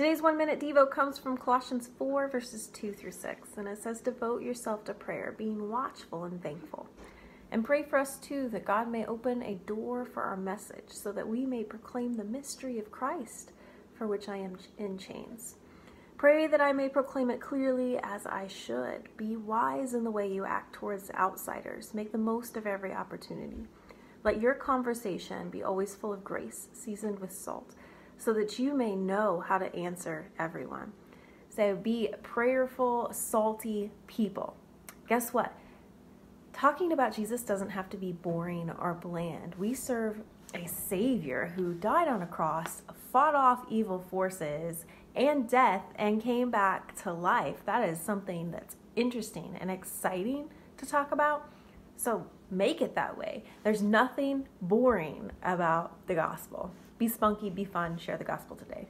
Today's one minute Devo comes from Colossians 4, verses 2 through 6, and it says, Devote yourself to prayer, being watchful and thankful. And pray for us too, that God may open a door for our message, so that we may proclaim the mystery of Christ, for which I am in chains. Pray that I may proclaim it clearly as I should. Be wise in the way you act towards outsiders. Make the most of every opportunity. Let your conversation be always full of grace, seasoned with salt so that you may know how to answer everyone. So be prayerful, salty people. Guess what? Talking about Jesus doesn't have to be boring or bland. We serve a Savior who died on a cross, fought off evil forces and death, and came back to life. That is something that's interesting and exciting to talk about. So make it that way. There's nothing boring about the gospel. Be spunky, be fun, share the gospel today.